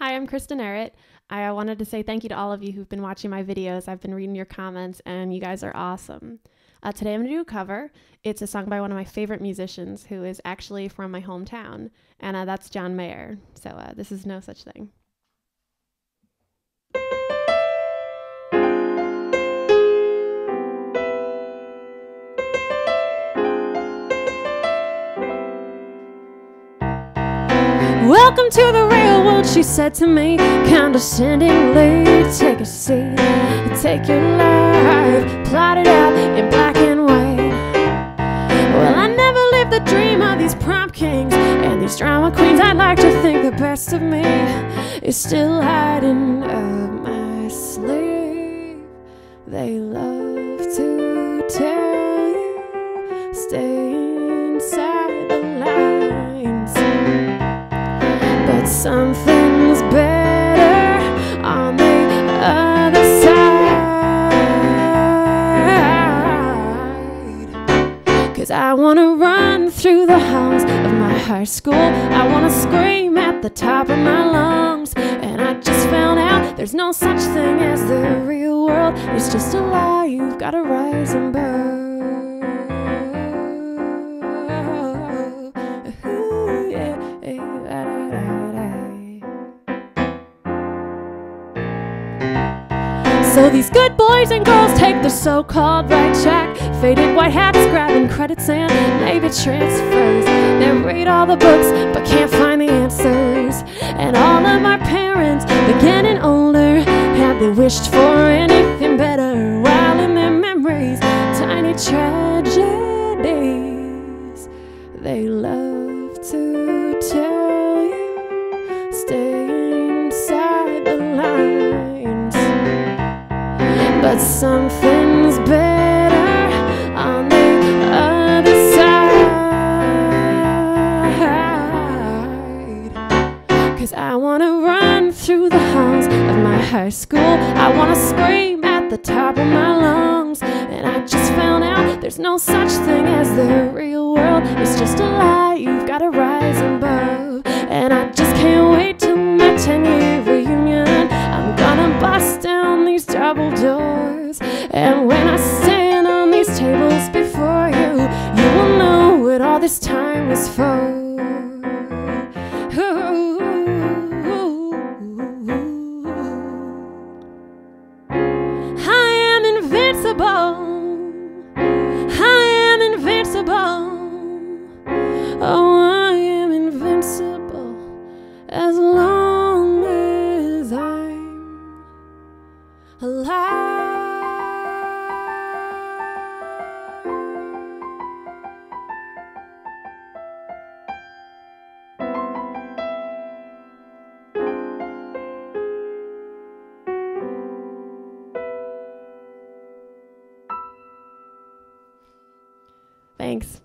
Hi, I'm Kristin Errett. I wanted to say thank you to all of you who've been watching my videos. I've been reading your comments, and you guys are awesome. Uh, today I'm going to do a cover. It's a song by one of my favorite musicians who is actually from my hometown, and uh, that's John Mayer. So uh, this is No Such Thing. Welcome to the real world, she said to me, condescendingly. Take a seat, take your life, plot it out in black and white. Well, I never lived the dream of these prom kings and these drama queens. I'd like to think the best of me is still hiding up my sleeve. They love something's better on the other side. Cause I wanna run through the halls of my high school. I wanna scream at the top of my lungs. And I just found out there's no such thing as the real world. It's just a lie, you've gotta rise and burn. So these good boys and girls take the so-called right track. Faded white hats, grabbing credits and maybe transfers. They read all the books but can't find the answers. And all of my parents, they're getting older Have they wished for anything better While in their memories, tiny tragedies They love to but something's better on the other side. Cause I wanna run through the halls of my high school. I wanna scream at the top of my lungs. And I just found out there's no such thing as the real world. It's just a lie, you've gotta rise above. These double doors. And when I stand on these tables before you, you will know what all this time was for. I am invincible. I am invincible. Oh, I am invincible as long Thanks.